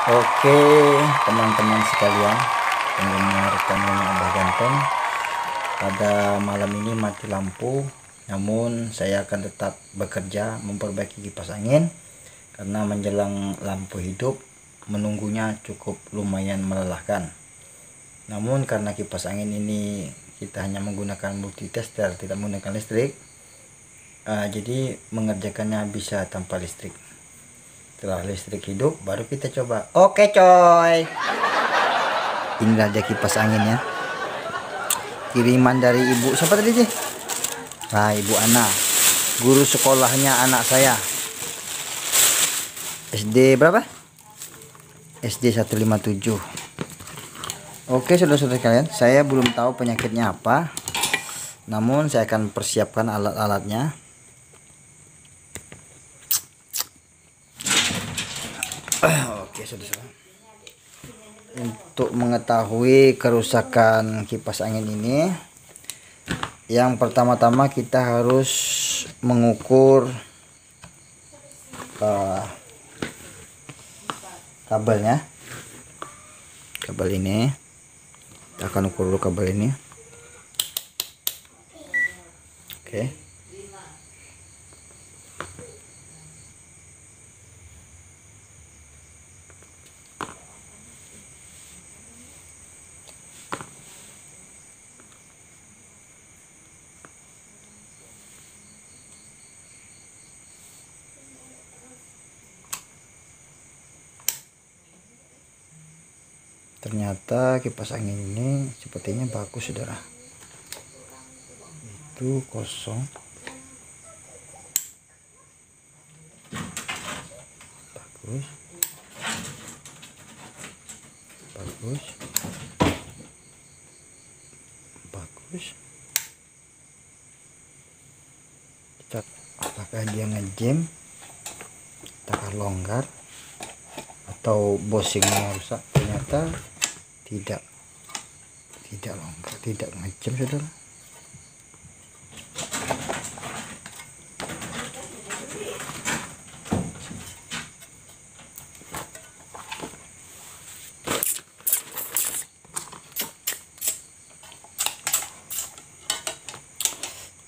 Oke teman-teman sekalian penggemar channelnya Abah Ganteng pada malam ini mati lampu namun saya akan tetap bekerja memperbaiki kipas angin karena menjelang lampu hidup menunggunya cukup lumayan melelahkan. Namun karena kipas angin ini kita hanya menggunakan multitester tidak menggunakan listrik uh, jadi mengerjakannya bisa tanpa listrik setelah listrik hidup baru kita coba. Oke coy. Inilah dia kipas anginnya kiriman dari ibu. Siapa tadi sih nah ibu Ana. Guru sekolahnya anak saya. SD berapa? SD 157 Oke saudara-saudara kalian saya belum tahu penyakitnya apa. Namun saya akan persiapkan alat-alatnya Oke saudara untuk mengetahui kerusakan kipas angin ini yang pertama-tama kita harus mengukur uh, kabelnya kabel ini kita akan ukur dulu kabel ini oke okay. Ternyata kipas angin ini sepertinya bagus saudara. Itu kosong. Bagus. Bagus. Bagus. Kita apakah dia ngejam apakah longgar? Atau bosingnya rusak? Ternyata tidak. Tidak longgar tidak ngecem saudara.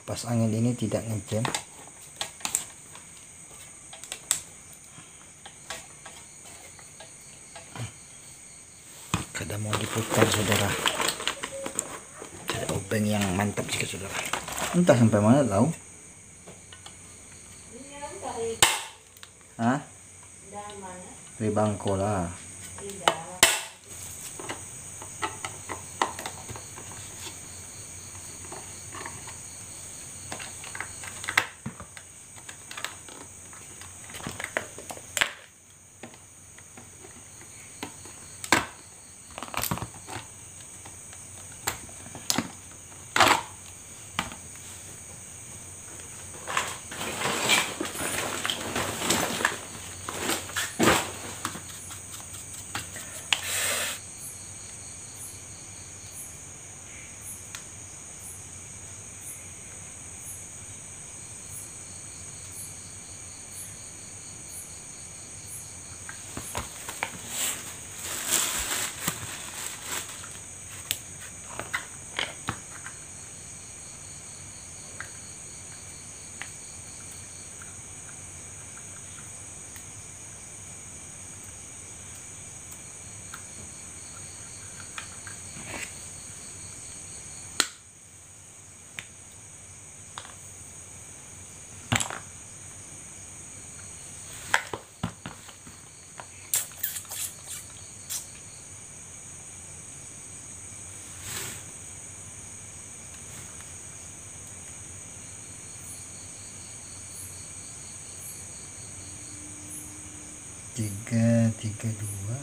Pas angin ini tidak ngejam kada mau diputar saudara. Ada obeng yang mantap jika saudara. Entah sampai mana tahu. Hah? Dari bangko lah tiga tiga dua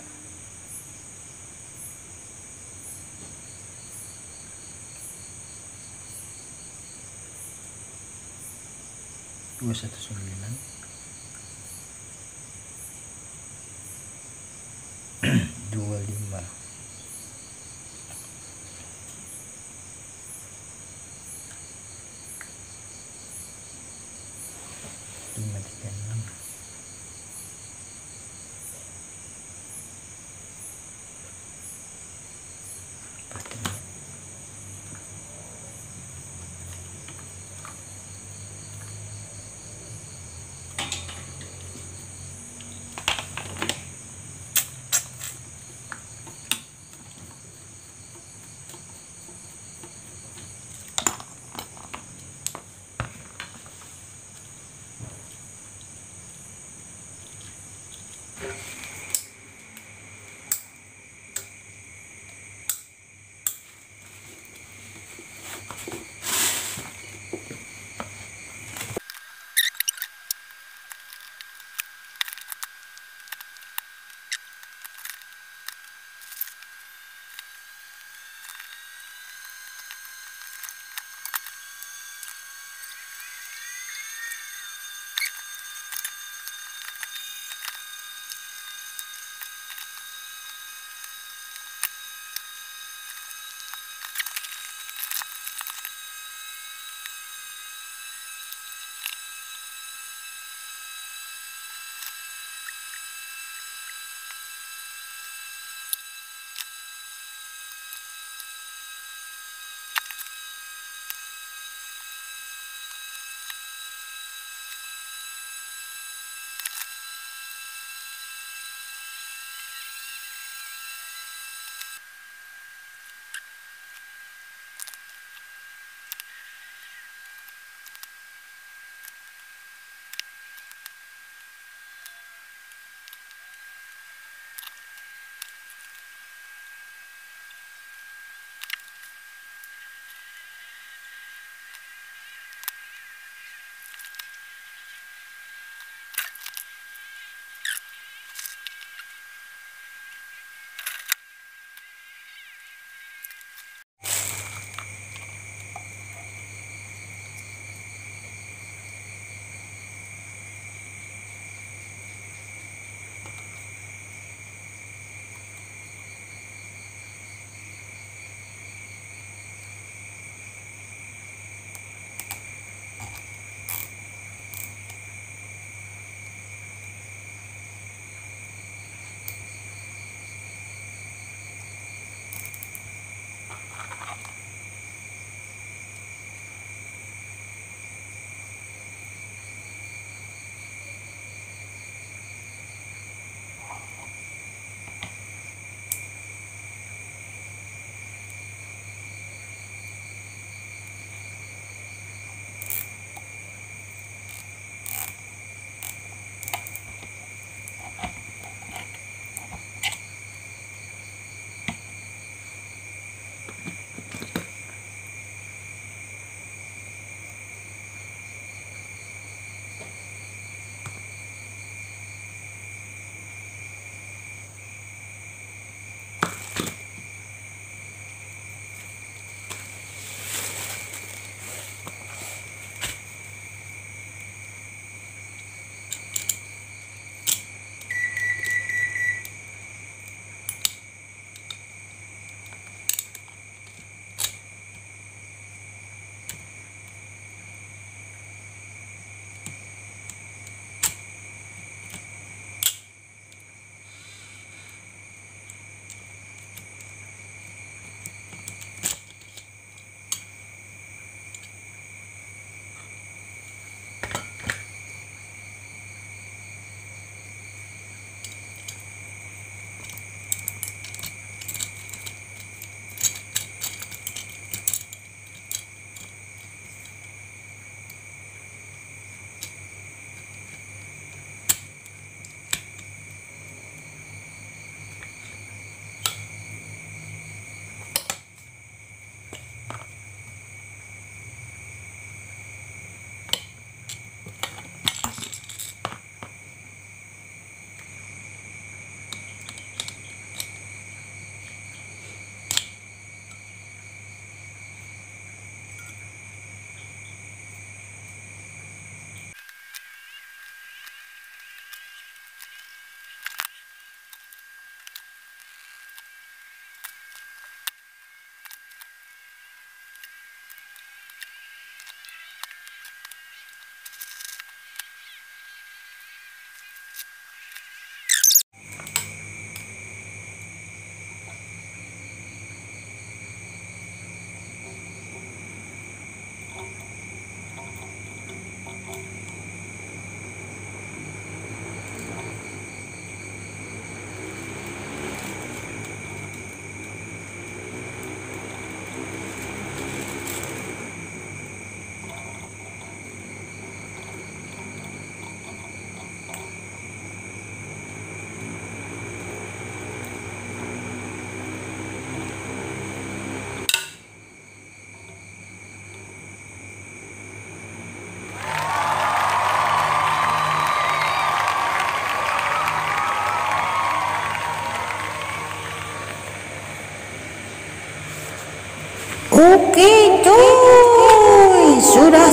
dua satu sembilan. Dua lima. Lima tiga enam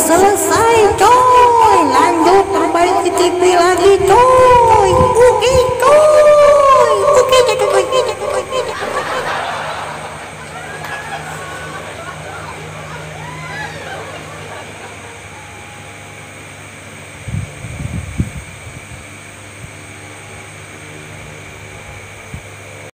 selesai coy